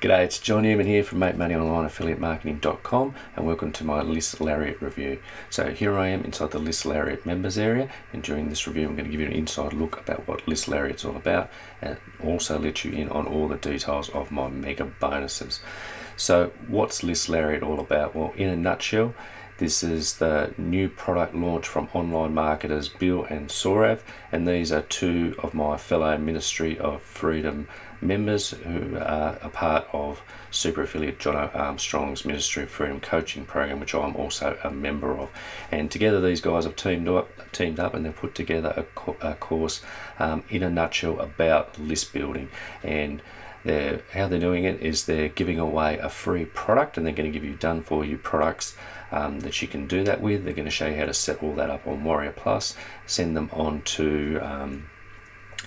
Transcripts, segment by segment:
G'day, it's John Newman here from Make Money Online Affiliate Marketing.com and welcome to my List Lariat review. So here I am inside the List Lariat members area and during this review I'm going to give you an inside look about what List Lariat's all about and also let you in on all the details of my mega bonuses. So what's List Lariat all about? Well, in a nutshell, this is the new product launch from online marketers Bill and Saurav, and these are two of my fellow Ministry of Freedom members who are a part of super affiliate John Armstrong's Ministry of Freedom coaching program, which I'm also a member of. And together, these guys have teamed up, teamed up, and they've put together a, co a course um, in a nutshell about list building and they're, how they're doing it is they're giving away a free product and they're going to give you done for you products um, that you can do that with. They're going to show you how to set all that up on Warrior Plus, send them on to um,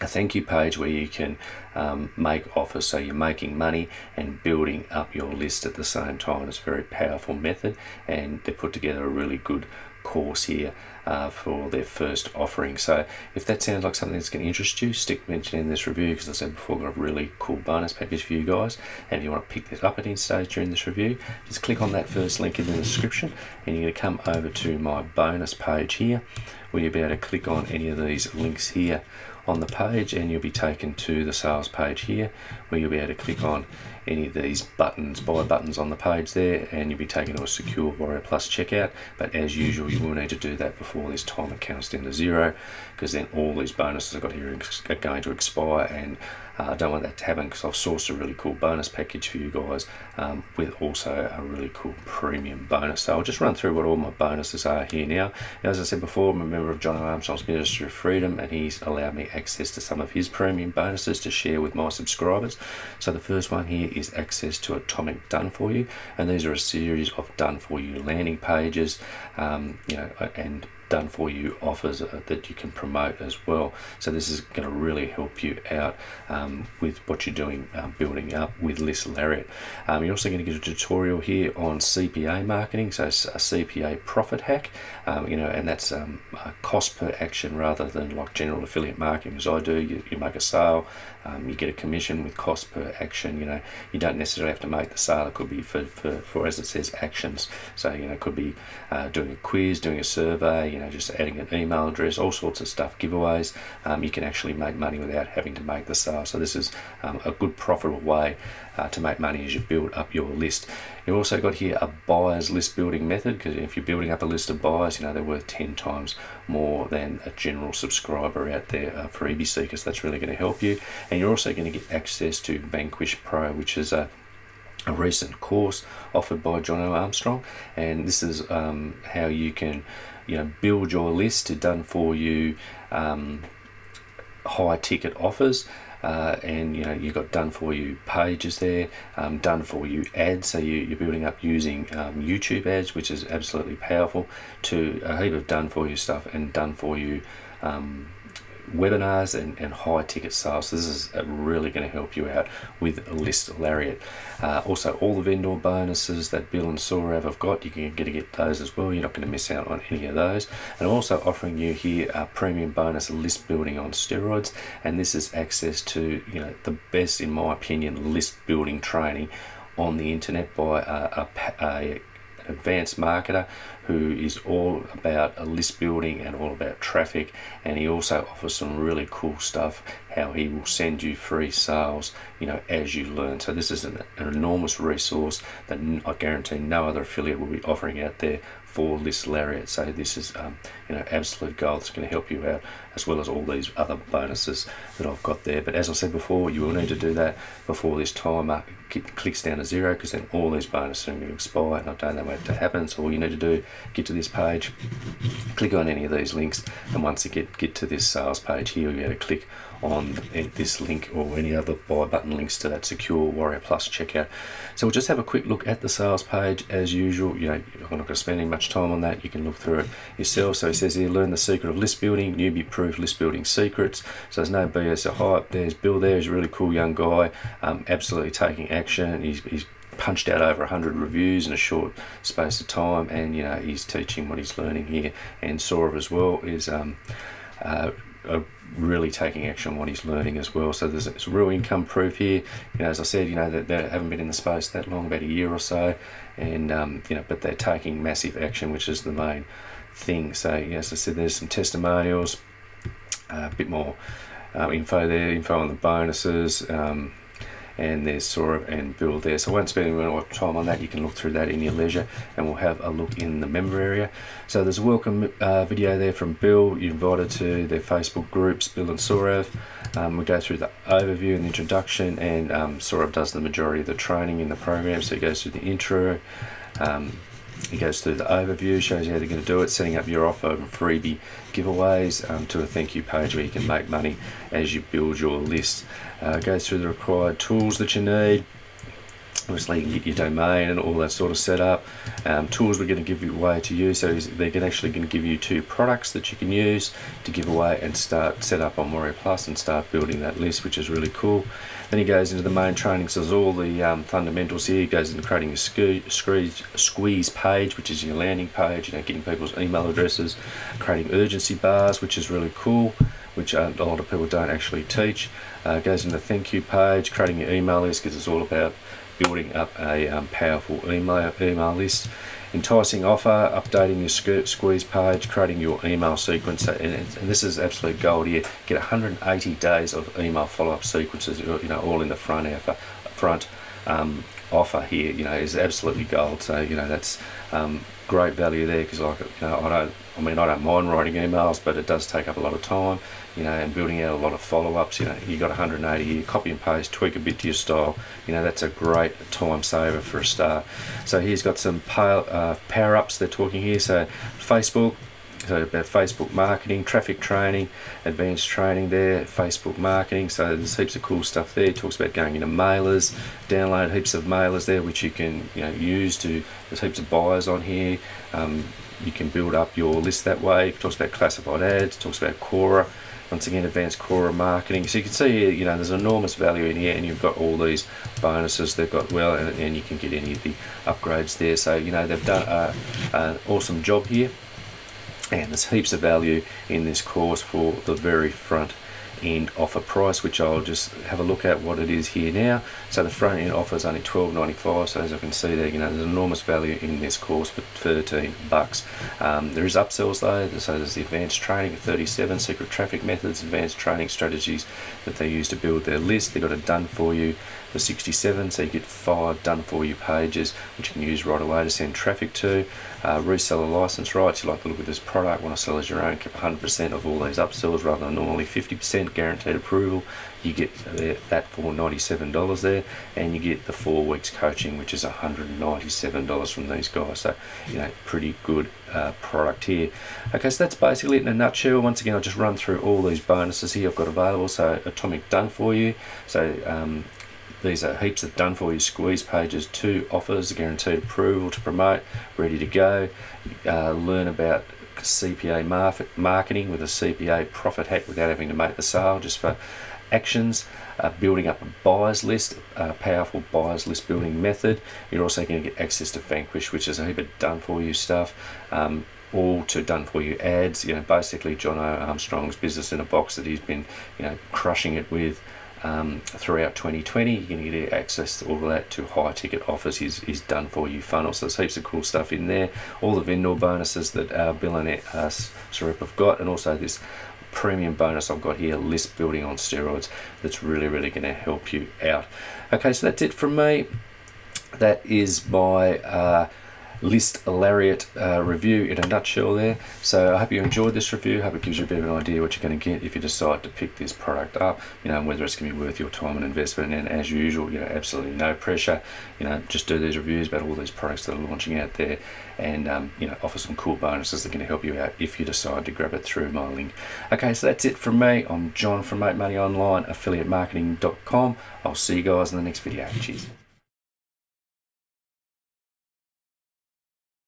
a thank you page where you can um, make offers so you're making money and building up your list at the same time. It's a very powerful method and they put together a really good course here uh, for their first offering. So if that sounds like something that's going to interest you, stick mention in this review because I said before, I've got a really cool bonus package for you guys. And if you want to pick this up at any stage during this review, just click on that first link in the description and you're going to come over to my bonus page here where you'll be able to click on any of these links here on the page and you'll be taken to the sales page here where you'll be able to click on any of these buttons, buy buttons on the page there and you'll be taken to a secure Warrior Plus checkout but as usual you will need to do that before this timer counts down to zero because then all these bonuses I've got here are going to expire and uh, I don't want that to happen because I've sourced a really cool bonus package for you guys um, with also a really cool premium bonus. So I'll just run through what all my bonuses are here now. As I said before, I'm a member of John Armstrong's Ministry of Freedom and he's allowed me access to some of his premium bonuses to share with my subscribers. So the first one here is access to Atomic Done For You and these are a series of done for you landing pages um, you know and done for you offers uh, that you can promote as well. So this is going to really help you out um, with what you're doing, um, building up with List Lariat. Um, you're also going to get a tutorial here on CPA marketing, so a CPA profit hack, um, you know, and that's um, cost per action rather than like general affiliate marketing as I do. You, you make a sale, um, you get a commission with cost per action. You know, you don't necessarily have to make the sale. It could be for, for, for as it says, actions. So you know, it could be uh, doing a quiz, doing a survey. You just adding an email address, all sorts of stuff, giveaways. Um, you can actually make money without having to make the sale. So this is um, a good profitable way uh, to make money as you build up your list. You've also got here a buyer's list building method because if you're building up a list of buyers, you know they're worth 10 times more than a general subscriber out there uh, freebie seekers. That's really going to help you. And you're also going to get access to Vanquish Pro, which is a a recent course offered by John O. Armstrong, and this is um, how you can, you know, build your list to done for you um, high ticket offers. Uh, and you know you've got done for you pages there um, done for you ads so you, are building up using um, YouTube ads which is absolutely powerful to a heap of done for you stuff and done for you um, webinars and, and high ticket sales. So this is uh, really going to help you out with List Lariat. Uh, also, all the vendor bonuses that Bill and Saurav have got, you can get to get those as well. You're not going to miss out on any of those. And I'm also offering you here a premium bonus list building on steroids. And this is access to you know the best, in my opinion, list building training on the internet by a, a, a an advanced marketer who is all about a list building and all about traffic. And he also offers some really cool stuff how he will send you free sales you know as you learn. So this is an, an enormous resource that I guarantee no other affiliate will be offering out there for List Lariat. So this is um, you know absolute gold. It's going to help you out as well as all these other bonuses that I've got there. But as I said before, you will need to do that before this timer clicks down to zero because then all these bonuses are going to expire and I don't know when to happen. So all you need to do, get to this page, click on any of these links and once you get, get to this sales page here, be able to click on this link or any other buy button links to that secure Warrior Plus checkout. So we'll just have a quick look at the sales page as usual. You know, I'm not going to spend any much time on that. You can look through it yourself. So he says here, learn the secret of list building, newbie proof list building secrets. So there's no BS or hype. There's Bill there. He's a really cool young guy, um, absolutely taking action. He's, he's punched out over 100 reviews in a short space of time and you know he's teaching what he's learning here and Saurav as well is um, uh, are really taking action on what he's learning as well. So there's it's real income proof here. You know, as I said, you know that they haven't been in the space that long, about a year or so, and um, you know, but they're taking massive action, which is the main thing. So yeah, as I said, there's some testimonials, uh, a bit more um, info there, info on the bonuses. Um, and there's Saurav and Bill there. So I won't spend any more time on that. You can look through that in your leisure and we'll have a look in the member area. So there's a welcome uh, video there from Bill. You're invited to their Facebook groups, Bill and Saurav. Um, we go through the overview and the introduction and um, Saurav does the majority of the training in the program. So he goes through the intro, um, he goes through the overview, shows you how they're going to do it, setting up your offer and freebie giveaways um, to a thank you page where you can make money as you build your list. Uh, goes through the required tools that you need, obviously you can get your domain and all that sort of setup. Um, tools we're going to give you away to use, so they're actually going to give you two products that you can use to give away and start set up on Warrior Plus and start building that list, which is really cool. Then he goes into the main training, so there's all the um, fundamentals here. He goes into creating a squeeze, squeeze page, which is your landing page, you know, getting people's email addresses, creating urgency bars, which is really cool which a lot of people don't actually teach. Uh, goes into the thank you page, creating your email list because it's all about building up a um, powerful email, email list, enticing offer, updating your squeeze page, creating your email sequence, and, and, this is absolute gold here. Get 180 days of email follow-up sequences, you know, all in the front offer, front um, offer here. You know, is absolutely gold. So you know that's um, great value there because like you know I don't I mean I don't mind writing emails but it does take up a lot of time you know and building out a lot of follow-ups you know you got 180 here copy and paste tweak a bit to your style you know that's a great time saver for a start. So he's got some uh, power ups they're talking here. So Facebook so about Facebook marketing, traffic training, advanced training there, Facebook marketing. So there's heaps of cool stuff there. It talks about going into mailers, download heaps of mailers there, which you can you know use to. There's heaps of buyers on here. Um, you can build up your list that way. It talks about classified ads. It talks about Quora. Once again, advanced Quora marketing. So you can see you know, there's enormous value in here, and you've got all these bonuses they've got well, and, and you can get any of the upgrades there. So you know they've done a, an awesome job here and there's heaps of value in this course for the very front end offer price which I'll just have a look at what it is here now. So the front end offer is only $12.95 so as I can see there you know there's enormous value in this course for 13 bucks. Um, there is upsells though so there's the advanced training 37 secret traffic methods advanced training strategies that they use to build their list. They've got it done for you for 67 so you get five done for you pages which you can use right away to send traffic to. Uh, reseller license rights you like to look at this product want to sell as your own keep 100% of all these upsells rather than normally 50% guaranteed approval. You get that for $97 there and you get the four weeks coaching which is $197 from these guys. So you know pretty good uh, product here. Okay so that's basically it in a nutshell. Once again I'll just run through all these bonuses here I've got available. So atomic done for you. So um, these are heaps of done for you squeeze pages, two offers, guaranteed approval to promote, ready to go. Uh, learn about CPA marketing with a CPA profit hack without having to make the sale, just for actions. Uh, building up a buyers list, a powerful buyers list building method. You're also going to get access to Vanquish, which is a heap of done for you stuff. Um, all to done for you ads. You know, basically John o. Armstrong's business in a box that he's been, you know, crushing it with um, throughout 2020. You're going to get access to all of that to high ticket offers. He's, he's done for you funnel. So there's heaps of cool stuff in there. All the vendor bonuses that uh, Bill and uh, Saurav have got, and also this premium bonus I've got here, list building on steroids. That's really, really going to help you out. Okay, so that's it from me. That is my. Uh, list lariat uh, review in a nutshell there. So I hope you enjoyed this review. Hope it gives you a bit of an idea what you're going to get if you decide to pick this product up. You know whether it's going to be worth your time and investment. And as usual you know absolutely no pressure. You know just do these reviews about all these products that are launching out there. And um, you know offer some cool bonuses that are going to help you out if you decide to grab it through my link. Okay so that's it from me. I'm John from Make Money Online affiliate marketing.com I'll see you guys in the next video. Cheers